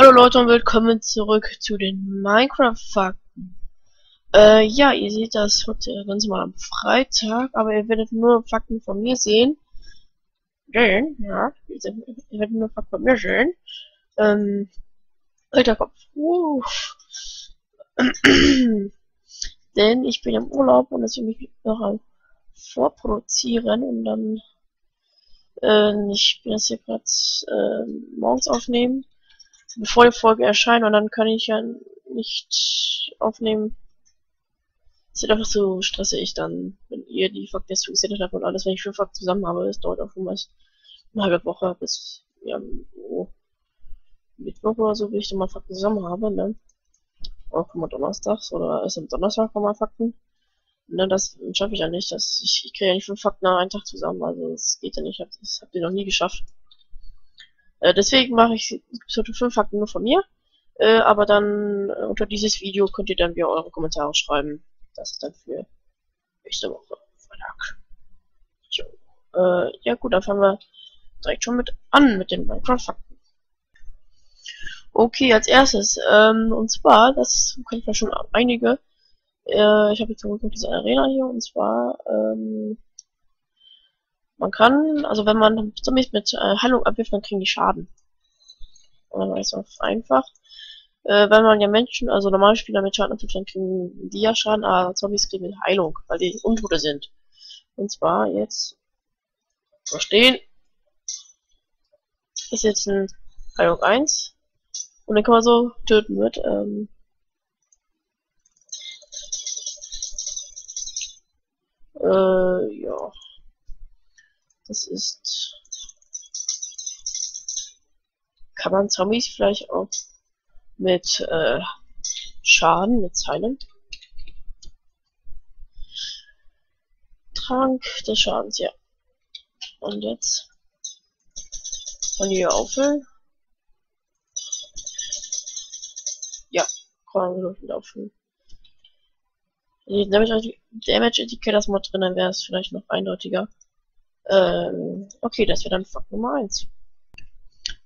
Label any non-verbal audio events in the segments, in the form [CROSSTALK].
Hallo Leute und willkommen zurück zu den Minecraft-Fakten. Äh, ja, ihr seht das heute ganz mal am Freitag, aber ihr werdet nur Fakten von mir sehen. Sehen, ja, ihr werdet nur Fakten von mir sehen. Ähm, alter Kopf. Uh. [CLEARS THROAT] Denn ich bin im Urlaub und deswegen mich noch am Vorproduzieren und dann, äh, ich bin jetzt hier gerade äh, morgens aufnehmen bevor die Folge erscheint und dann kann ich ja nicht aufnehmen. Ist einfach so stressig dann, wenn ihr die Fakten jetzt zugesendet habt und alles, wenn ich fünf Fakten zusammen habe, das dauert auch meist eine halbe Woche bis, ja, oh, Mittwoch oder so, wie ich dann mal Fakten zusammen habe, ne. Auch immer donnerstags oder erst am Donnerstag mal Fakten. Ne, das schaffe ich ja nicht. Das, ich, ich kriege ja nicht fünf Fakten nach einem Tag zusammen, also das geht ja nicht. Das habt ihr noch nie geschafft. Äh, deswegen mache ich solche fünf Fakten nur von mir. Äh, aber dann äh, unter dieses Video könnt ihr dann wieder eure Kommentare schreiben. Das ist dann für nächste Woche Freitag. So. Äh, ja gut, dann fangen wir direkt schon mit an mit den Minecraft-Fakten. Okay, als erstes, ähm, und zwar, das kennt ja schon einige, äh, ich habe jetzt noch diese Arena hier, und zwar, ähm, man kann, also wenn man Zombies mit äh, Heilung abwirft, dann kriegen die Schaden. Es einfach. Äh, wenn man ja Menschen, also normale Spieler mit Schaden abwirft, dann kriegen die ja Schaden, aber Zombies kriegen mit Heilung, weil die Untote sind. Und zwar jetzt verstehen. Ist jetzt ein Heilung 1. Und dann kann man so töten mit, ähm, äh, ja. Das ist... Kann man Zombies vielleicht auch mit äh, Schaden, mit Silent? Trank des Schadens, ja. Und jetzt kann hier auffüllen. Ja, kann man wieder auffüllen. Die Damage Indicator das mal drin, dann wäre es vielleicht noch eindeutiger. Ähm, okay, das wäre dann Fakt Nummer 1.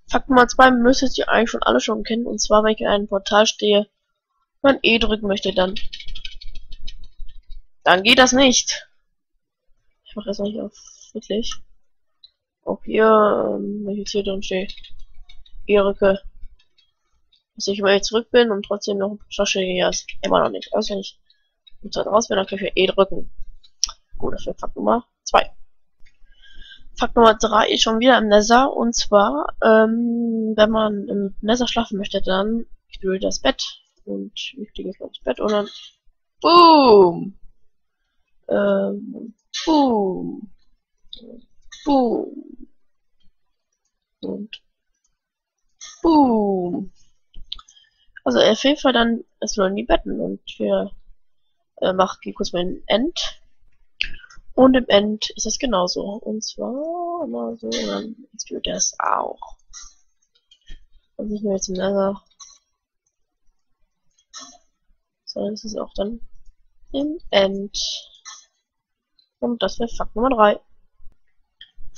Fakt Nummer 2 müsstet ihr eigentlich schon alle schon kennen. Und zwar, wenn ich in einem Portal stehe, man E drücken möchte, dann dann geht das nicht. Ich mache das nicht auf wirklich. Auch hier, ähm, wenn ich jetzt hier drin stehe, E drücke, dass ich mal zurück bin und trotzdem noch Flasche hier ist. Immer noch nicht. Also wenn ich da raus bin, dann kann ich E drücken. Gut, das wäre Fakt Nummer 2. Fakt Nummer 3 ist schon wieder im Nether. Und zwar, ähm, wenn man im Nether schlafen möchte, dann ich das Bett. Und ich lege jetzt aufs Bett und dann Boom! Ähm, boom! Boom! Und Boom! Also auf jeden Fall dann erstmal in die Betten und wir äh, machen kurz mein End und im End ist es genauso. Und zwar mal so, dann explodiert das auch. Und nicht nur jetzt im Nether. Sondern es ist auch dann im End. Und das wäre Fakt Nummer 3.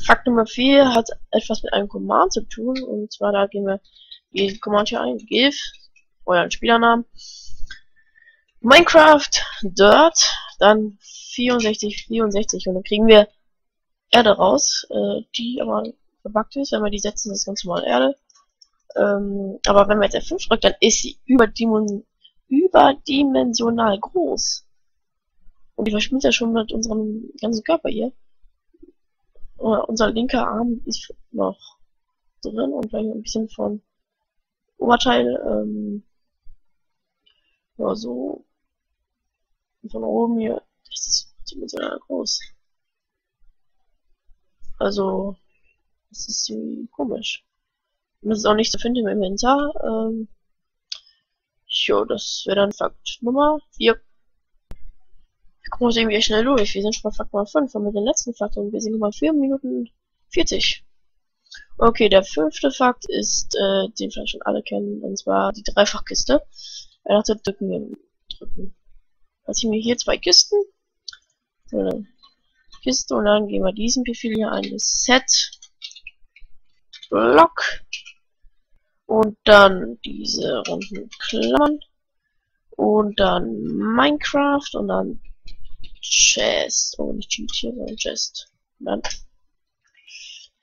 Fakt Nummer 4 hat etwas mit einem Command zu tun. Und zwar da gehen wir die Command hier ein. Give, euren Spielernamen. Minecraft, Dirt, dann 64, 64 und dann kriegen wir Erde raus, äh, die aber verbuggt ist. Wenn wir die setzen, ist ganz normal Erde. Ähm, aber wenn wir jetzt F5 drücken, dann ist sie überdimen überdimensional groß. Und die verschwimmt ja schon mit unserem ganzen Körper hier. Uh, unser linker Arm ist noch drin und vielleicht ein bisschen von Oberteil. Ähm, ja, so. Von oben hier das ist dimensional groß. Also, das ist komisch. Und das ist auch nicht zu finden im Inventar. Ähm, jo, das wäre dann Fakt Nummer 4. Wir kommen uns irgendwie schnell durch. Wir sind schon bei Fakt Nummer 5 und mit den letzten Fakt und wir sind mal 4 Minuten 40. Okay, der fünfte Fakt ist, äh, den vielleicht schon alle kennen, und zwar die Dreifachkiste. Er dachte, drücken wir drücken. Jetzt ziehen wir hier zwei Kisten eine Kiste und dann gehen wir diesen Befehl hier ein, Set Block Und dann diese runden Klammern. Und dann Minecraft und dann Chest. Oh, nicht Cheat hier, sondern Chest. Und dann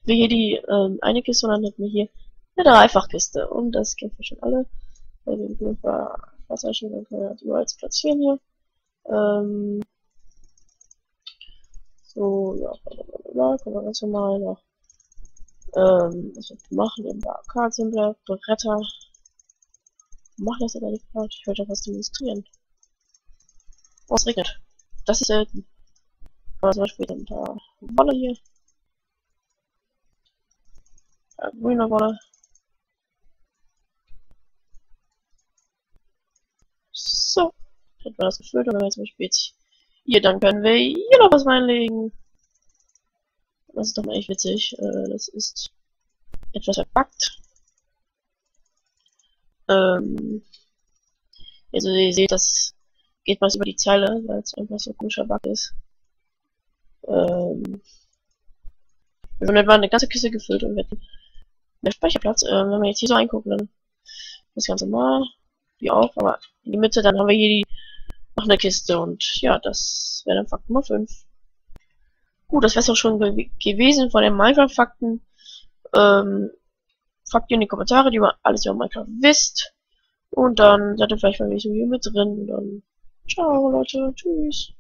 wir hier die ähm, eine Kiste und dann hätten wir hier eine Dreifachkiste. Und das kennen wir schon alle. Bei den Fahrzeichen dann können wir das überall platzieren hier. Ähm, so, ja, bla bla bla, können wir ganz normal noch ähm, was wir machen, eben da AK-Symbol, Bretter. Mach das aber nicht gerade. Ich wollte was demonstrieren. Oh, es regnet. Das ist selten. Aber zum Beispiel dann da Wolle hier. Ja, grüne Wolle. So. Hätten wir das gefüllt und dann jetzt zum Beispiel hier, dann können wir hier noch was reinlegen. Das ist doch mal echt witzig. Äh, das ist etwas verpackt. Ähm, also ihr seht, das geht was über die Zeile, weil es einfach so ein komischer Bug ist. Ähm, wir haben etwa eine ganze Kiste gefüllt und wir hätten mehr Speicherplatz. Ähm, wenn wir jetzt hier so eingucken, dann das Ganze mal, wie auch, aber in die Mitte, dann haben wir hier die, noch eine Kiste und ja, das wäre dann Fakt Nummer 5. Gut, das wäre auch schon ge gewesen von den Minecraft-Fakten. Ähm, ihr in die Kommentare, die ihr alles über Minecraft wisst. Und dann seid ihr vielleicht beim nächsten Video mit drin. Und dann ciao Leute, tschüss.